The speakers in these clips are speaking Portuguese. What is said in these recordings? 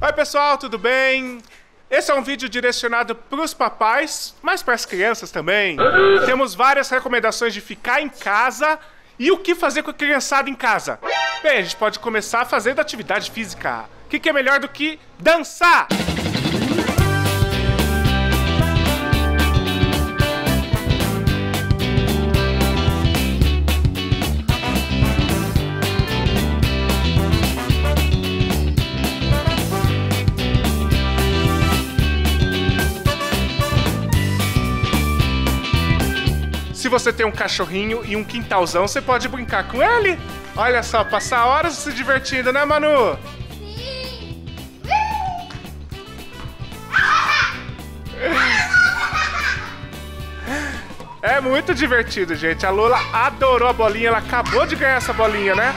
Oi pessoal, tudo bem? Esse é um vídeo direcionado para os papais, mas para as crianças também. Temos várias recomendações de ficar em casa e o que fazer com a criançada em casa. Bem, a gente pode começar fazendo atividade física. O que, que é melhor do que dançar? Se você tem um cachorrinho e um quintalzão, você pode brincar com ele. Olha só, passar horas se divertindo, né, Manu? Sim. É muito divertido, gente. A Lola adorou a bolinha, ela acabou de ganhar essa bolinha, né?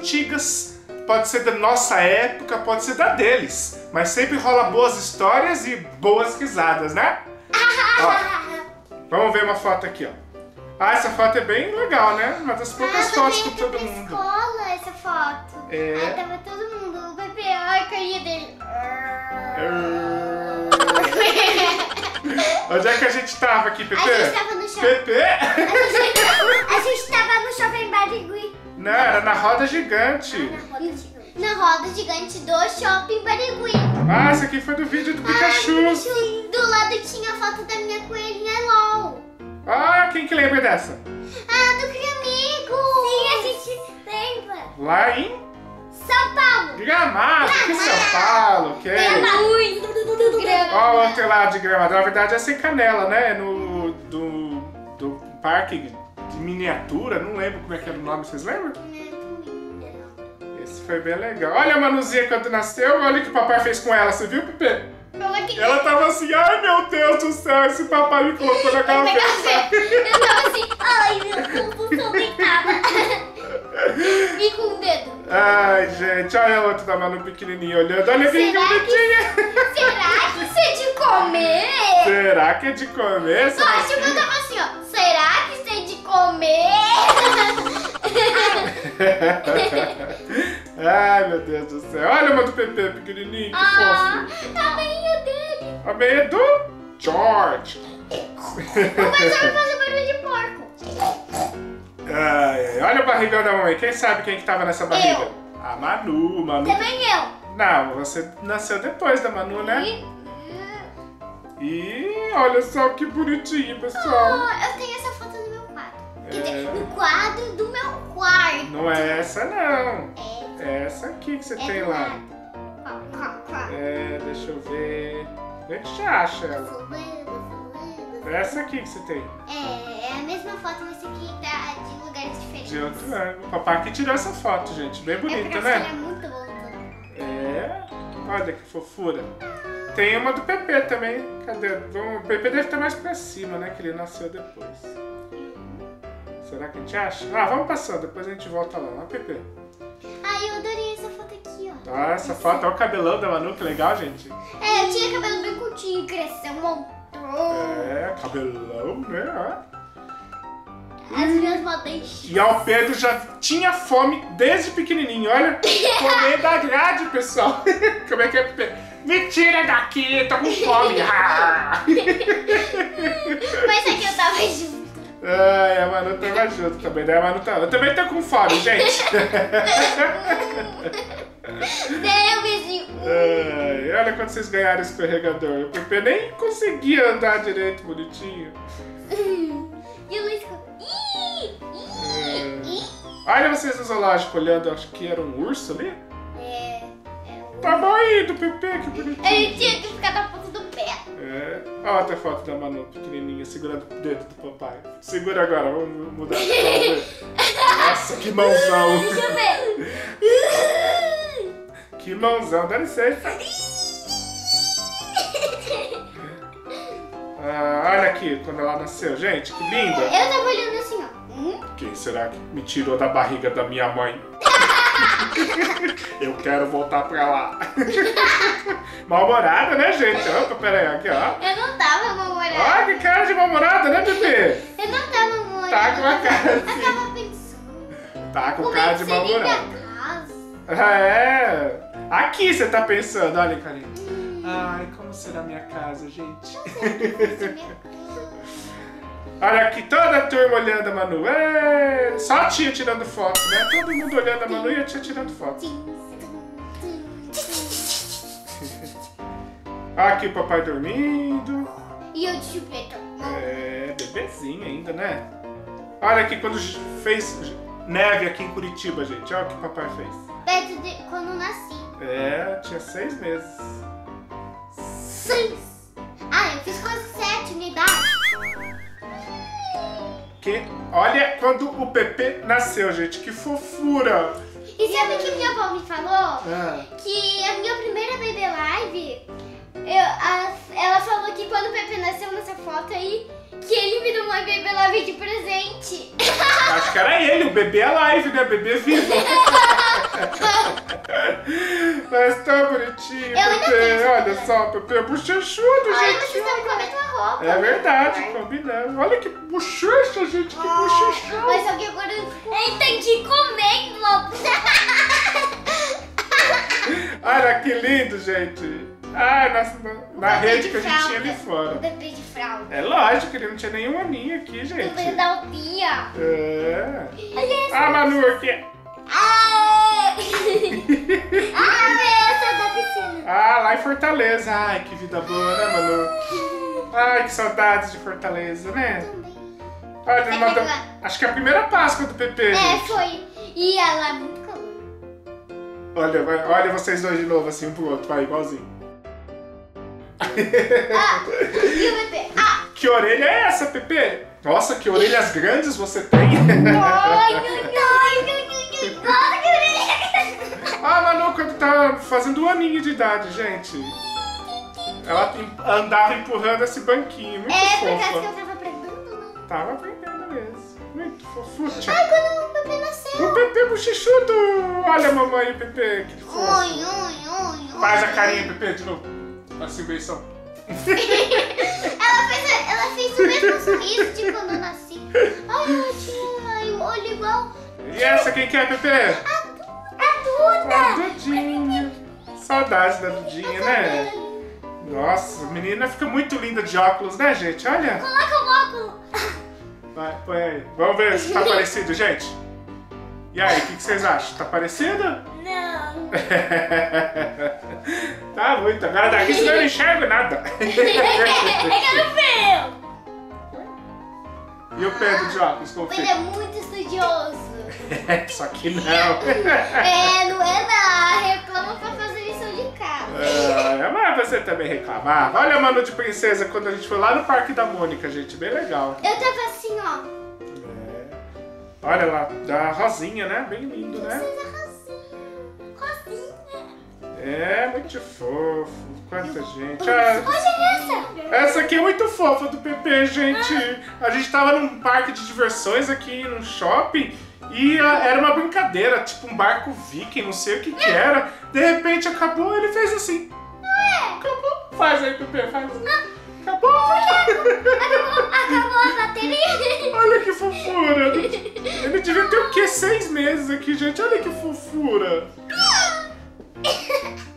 Antigas. Pode ser da nossa época, pode ser da deles. Mas sempre rola boas histórias e boas risadas, né? Ó, vamos ver uma foto aqui, ó. Ah, essa foto é bem legal, né? Uma das poucas Ah, fotos com todo mundo. escola essa foto. É. Aí tava todo mundo, o Pepe, ai, a carinha dele. Onde é que a gente tava aqui, Pepe? A gente tava no shopping. Pepe? Não, era na roda gigante. Na roda gigante do shopping Barigui. Ah, essa aqui foi do vídeo do Pikachu. Sim, do lado tinha a foto da minha coelhinha LOL. Ah, quem que lembra dessa? Ah, do Criamigo. Sim, a gente lembra. Lá em São Paulo. Gramado, que São Paulo, ok? Muito grande. Ó, o outro lá de Gramado. Na verdade, essa é Canela, né? No do, do parque de miniatura, não lembro como é que era o nome, vocês lembram? Foi bem legal. Olha a Manuzinha quando nasceu, olha o que o papai fez com ela, você viu, Pepe? Que Ela tava assim, ai meu Deus do céu, esse papai me colocou na cabeça. Eu tava assim, ai meu compulsão deitada. E com o dedo. Ai, gente, olha a outra da Manu pequenininha olhando. Olha que Será que- bonitinha. Será que isso é de comer? Será que é de comer? acho que eu tava assim, ó. Será que isso é de comer? Ai, meu Deus do céu. Olha uma do Pepe pequenininho, que Ah, fofo. a meinha dele. A meia do George. Vou fazer fazer barulho de porco. Ai, ai, olha o barrigão da mamãe. Quem sabe quem que tava nessa barriga? Eu. A Manu, Manu. Também eu. Não, você nasceu depois da Manu, né? E- E olha só que bonitinho, pessoal. Ah, eu tenho essa foto no meu dizer, É. no quadro do meu quarto. Não é essa, não. É, É essa aqui que você é tem lá. É, deixa eu ver. Onde é que você acha ela? Fulano, fulano. É essa aqui que você tem. É, é a mesma foto, mas aqui tá de lugares diferentes. De outro ângulo. O papai que tirou essa foto, gente. Bem É bonita, é né? muito bonita. É. Olha que fofura. Tem uma do PP também. Cadê? O PP deve estar mais pra cima, né? Que ele nasceu depois. Será que a gente acha? Ah, vamos passando, depois a gente volta lá. Lá, PP. Ah, eu adorei essa foto aqui, ó. Ah, essa foto, olha o cabelão da Manu, que legal, gente. É, eu tinha cabelo bem curtinho, cresceu um montão. É, cabelão, né? As minhas modas. E ó, o Pedro já tinha fome desde pequenininho, olha. Comer da grade, pessoal. Como é que é, Pedro? Me tira daqui, tô com fome. Ai, a Manu tava junto também, né? A Manu tá... Eu também tô com fome, gente. Deu, vizinho. Ai, olha quando vocês ganharam o escorregador. O Pepe nem conseguia andar direito, bonitinho. E o Luiz ficou. Ih, ih, ih. Olha vocês no zoológico olhando, acho que era um urso ali. É. é o- Tá bom aí, do Pepe, que bonitinho. Ele tinha que ficar na ponta do. É. Olha outra foto da Manu pequenininha segurando o dedo do papai. Segura agora, vamos mudar. Vamos ver. Nossa, que mãozão. Deixa eu ver. Que mãozão, dá licença. Ah, olha aqui, quando ela nasceu, gente, que linda. Eu tava olhando assim, ó. Hum? Quem será que me tirou da barriga da minha mãe? Eu quero voltar pra lá. Mal-humorada, né, gente? Opa, pera aí, aqui, ó. Eu não tava mal-humorada. Olha que cara de mal-humorada, né, Pepe? Eu não tava mal-humorada. Tá com a cara Eu assim. tava pensando. Tá com Como cara é de mal-humorada. Ah, é. Aqui você tá pensando, olha, carinha. Ai, como será minha casa, gente? Seria minha casa. Olha aqui, toda a turma olhando a Manu. É, só a tia tirando foto, né? Todo mundo olhando a Manu e a tia tirando foto. Aqui o papai dormindo. E eu de chupeta. É, bebezinho ainda, né? Olha aqui quando fez neve aqui em Curitiba, gente. Olha o que o papai fez. Perto de quando nasci. É, tinha seis meses. Seis. Olha quando o Pepe nasceu, gente. Que fofura. E sabe o que minha avó me falou? Ah, Que a minha primeira baby live, eu, a- ela falou que quando o Pepe nasceu nessa foto aí, que ele me deu uma baby live de presente. acho que era ele, o bebê alive, né? Bebê vivo. Mas tão bonitinho, Eu Pepe. Olha só, Pepe é bochechudo, Ai, gente. vocês estão com a mesma roupa. É verdade, Ai. combinando. Olha que bochecha, gente, que bochechão. Mas só que agora eu entendi comendo. Olha que lindo, gente. Ah, na, na, na rede de que a gente tinha ali fora. O bebê de fralda. É lógico, ele não tinha nenhum aninho aqui, O gente. bebê da alpia. É. Olha essa. Ah, Manu aqui. Ah, ah essa da piscina. Ah, lá em Fortaleza. Ai, que vida boa, né, Manu? Ai, que saudades de Fortaleza, né? Também. Olha, É Acho que é a primeira Páscoa do PP, É, gente. foi. E ela é muito calor. Olha, vai- olha vocês dois de novo, assim, um pro outro. Vai, igualzinho. Ah, e o bebê? Ah, Que orelha é essa, Pepe? Nossa, que orelhas grandes você tem. ai, ai, ai, tá fazendo um aninho de idade, gente. Ela andava empurrando esse banquinho, muito É, por causa que fofa. eu tava aprendendo, né? Tava aprendendo mesmo. Muito fofucha. Ai, quando o bebê nasceu. O Pepe bochechudo! Olha a mamãe, Pepe, que fofo. Oi, oi, oi, Faz a oi. carinha, Pepe, de novo. Assim, beição. Ela fez, ela fez o mesmo sorriso de quando eu nasci. Ai, ela tinha o olho igual E essa, quem que é, Pepe? A A Duda. Dudinha. Saudades da Dudinha, né? Nossa, a menina fica muito linda de óculos, né, gente? Olha. Coloca o óculos. Vai, põe aí. Vamos ver se tá parecido, gente. E aí, o que, que vocês acham? Tá parecido? Não. tá muito. Agora daqui eu não enxergo nada. É que eu não vejo. e o Pedro de óculos, como Ele é muito estudioso. Só que não. É, não é não. Reclama pra fazer lição de casa. Ah, mas você também reclamava. Olha a Manu de Princesa quando a gente foi lá no Parque da Mônica, gente. Bem legal. Eu tava assim, ó. É. Olha lá, da Rosinha, né? Bem lindo, né? Rosinha. Rosinha. É, muito fofo. Quanta gente. Ah, Olha essa. essa aqui é muito fofa do PP, gente. A gente tava num parque de diversões aqui, num shopping. E ah, era uma brincadeira, tipo um barco viking, não sei o que que era. De repente acabou, ele fez assim. Acabou. Faz aí, PP, faz. Acabou. Acabou, acabou a bateria. Olha que fofura! Ele devia ter o quê? Seis meses aqui, gente. Olha que fofura!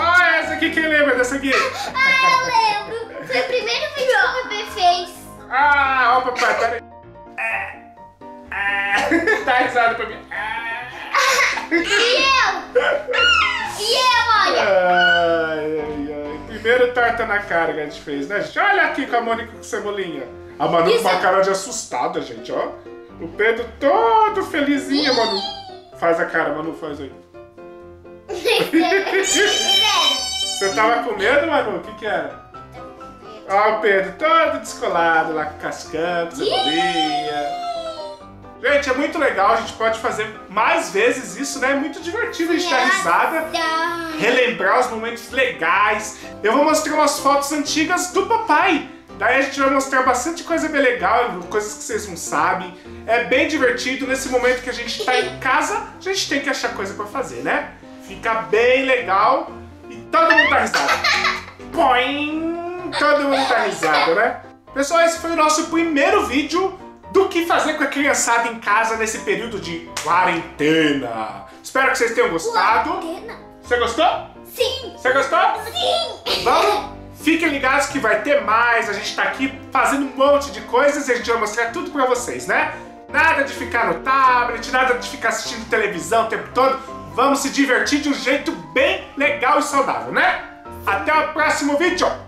Ah, essa aqui, quem lembra dessa aqui? Ah, eu lembro. Foi o primeiro vídeo que o bebê fez. Ah, ó, papai, peraí. Ah. Dá risada pra mim. E eu? E eu, olha. Ai, ai, ai. Primeiro torta na cara que a gente fez, né, gente? Olha aqui com a Mônica com cebolinha. A Manu com Isso uma é- cara de assustada, gente, ó. O Pedro todo felizinho, Manu. Faz a cara, Manu, faz aí. Você tava com medo, Manu? O que que era? Ó, o Pedro todo descolado lá com cascando, cebolinha. Gente, é muito legal, a gente pode fazer mais vezes isso, né? É muito divertido a gente dar risada, relembrar os momentos legais. Eu vou mostrar umas fotos antigas do papai. Daí a gente vai mostrar bastante coisa bem legal, coisas que vocês não sabem. É bem divertido. Nesse momento que a gente tá em casa, a gente tem que achar coisa pra fazer, né? Fica bem legal e todo mundo dá risada. Põe! Todo mundo dá risada, né? Pessoal, esse foi o nosso primeiro vídeo do que fazer com a criançada em casa nesse período de quarentena. Espero que vocês tenham gostado. Quarentena. Você gostou? Sim! Você gostou? Sim! Vamos? Fiquem ligados que vai ter mais. A gente tá aqui fazendo um monte de coisas e a gente vai mostrar tudo pra vocês, né? Nada de ficar no tablet, nada de ficar assistindo televisão o tempo todo. Vamos se divertir de um jeito bem legal e saudável, né? Até o próximo vídeo!